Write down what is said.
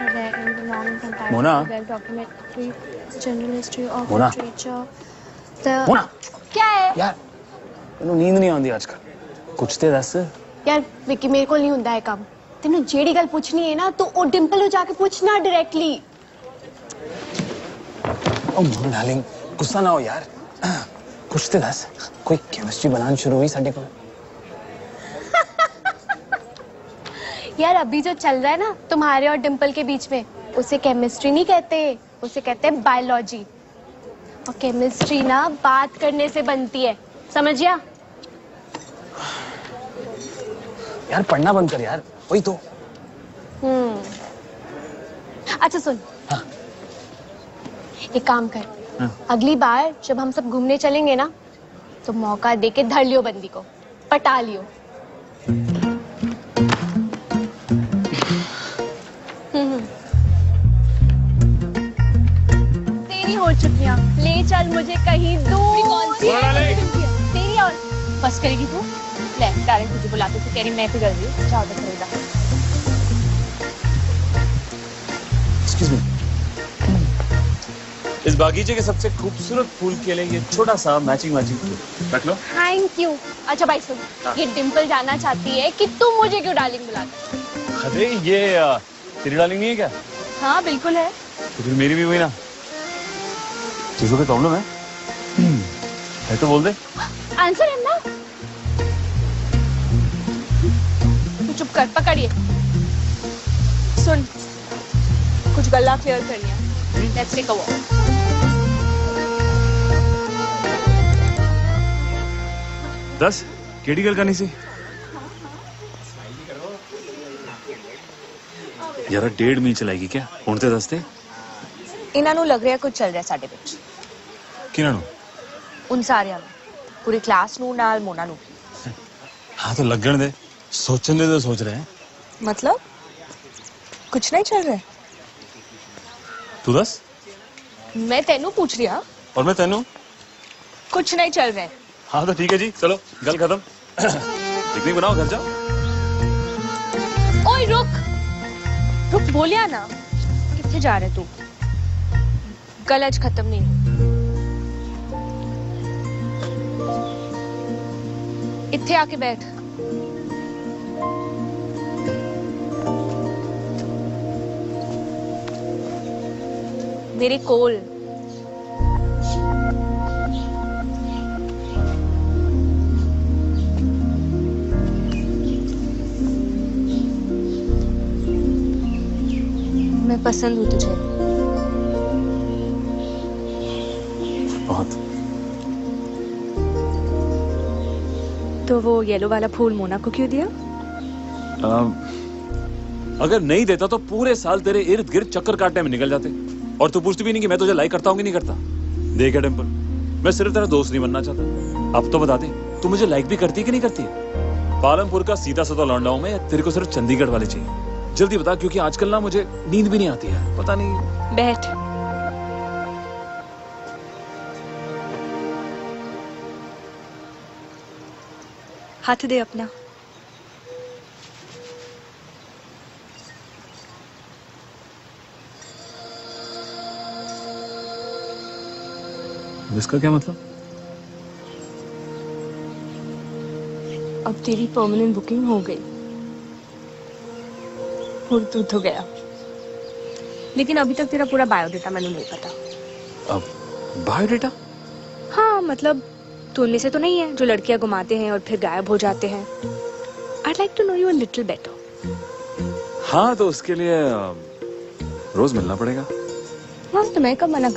a rare and belonging comparative Mona? well-documented general history of Mona? literature. The ਮੋਨਾ क्या है ਯਾਰ ਮੈਨੂੰ ਨੀਂਦ ਨਹੀਂ ਆਉਂਦੀ ਅੱਜ ਕੱਲ ਕੁਛ ਤੇ ਦੱਸ ਯਾਰ ਵਿੱਕੀ ਮੇਰੇ ਕੋਲ ਨਹੀਂ ਹੁੰਦਾ ਹੈ ਕੰਮ ਤੈਨੂੰ ਜਿਹੜੀ ਗੱਲ ਪੁੱਛਣੀ ਹੈ ਨਾ ਤੂੰ ਉਹ ਡਿੰਪਲ ਨੂੰ ਜਾ ਕੇ ਪੁੱਛਣਾ ਡਾਇਰੈਕਟਲੀ ਓ ਮੋਨਾ ਡਾਰਲਿੰਗ ਗੁੱਸਾ ਨਾ ਹੋ ਯਾਰ ਕੁਛ ਤੇ ਦੱਸ ਕੋਈ ਕੈਮਿਸਟਰੀ ਬਣਾਉਣ ਸ਼ੁਰੂ ਹੋਈ ਸਾਡੇ ਕੋਲ यार अभी जो चल रहा है ना तुम्हारे और डिम्पल के बीच में उसे केमिस्ट्री नहीं कहते उसे कहते हैं बायोलॉजी और केमिस्ट्री ना बात करने से बनती है। समझिया यार पढ़ना बंद कर यार वही तो। हम्म। अच्छा सुन। हाँ। एक काम कर हाँ। अगली बार जब हम सब घूमने चलेंगे ना तो मौका दे के धर लियो बंदी को पटा लियो। ले चल मुझे कहीं दूर। कौन सी तेरी और बस करेगी तू? ले डायरेक्ट तुझे बुलाते थे कह रही मैं पिघल रही हूँ। जाओ तो खरीदा इस बागीचे के सबसे खूबसूरत फूल के लिए ये छोटा सा मैचिंग मैचिंग फूल रख लो। थैंक यू अच्छा भाई सुन। हाँ। ये डिम्पल जानना चाहती है कि तुम मुझे क्यों डार्लिंग बुलाते अरे ये तेरी डालिंग नहीं है क्या? हाँ बिल्कुल है। तो फिर मेरी भी हुई ना। तुझे कोई प्रॉब्लम है है तो बोल दे आंसर है ना तू चुप कर पकड़िए सुन कुछ गला क्लियर करनी है लेट्स टेक अ वॉक दस केड़ी गल करनी सी ਯਾਰ ਡੇਢ ਮੀਲ ਚਲਾਏਗੀ ਕਿਆ ਹੁਣ ਤੇ ਦੱਸ ਦੇ ਇਹਨਾਂ ਨੂੰ ਲੱਗ ਰਿਹਾ ਕੁਝ ਚੱਲ ਰਿਹਾ ਸਾਡੇ ਵਿੱਚ ਕਿਹਨਾਂ ਨੂੰ ਉਨ ਸਾਰਿਆਂ ਨੂੰ ਪੂਰੀ ਕਲਾਸ ਨੂੰ ਨਾਲ ਮੋਨਾ ਨੂੰ ਹਾਂ ਤਾਂ ਲੱਗਣ ਦੇ ਸੋਚਣ ਦੇ ਤਾਂ ਸੋਚ ਰਹੇ मतलब कुछ नहीं चल रहा ਤੂੰ ਦੱਸ है मैं तेनू पूछ रही हूँ और मैं तेनू कुछ नहीं चल रहा है हाँ तो ठीक है जी चलो गल खत्म पिकनिक बनाओ घर जाओ ओए रुक रुक बोलिया ना कितने जा रहे तू गल आज खत्म नहीं हुई इत्थे आके बैठ। मेरे कोल। मैं पसंद हूँ तुझे। तो वो येलो वाला फूल मोना को क्यों दिया? अम, अगर नहीं देता तो पूरे साल तेरे इर्द गिर्द चक्कर काटने में निकल जाते। और तू पूछती भी नहीं कि मैं तुझे लाइक करता हूँ कि नहीं करता। देख टेंपल मैं सिर्फ़ तेरा दोस्त नहीं बनना चाहता। अब तो बता दे तू मुझे लाइक भी करती है कि नहीं करती है? पालमपुर का सीधा साधा लौंडा हूँ मैं तेरे को सिर्फ़ चंडीगढ़ वाले चाहिए। जल्दी बता क्योंकि आजकल ना मुझे नींद भी नहीं आती है। पता नहीं। बैठ। हाथ दे अपना। इसका क्या मतलब? अब तेरी परमानेंट बुकिंग हो गई। और तू तो गया। लेकिन अभी तक तेरा पूरा बायोडेटा मैंने नहीं पता। अब बायोडेटा हाँ मतलब तू उनमें से तो नहीं है जो लड़कियाँ घुमाते हैं और फिर गायब हो जाते हैं। I like to know you little better हाँ तो उसके लिए रोज मिलना पड़ेगा। हाँ तो मैं कब मना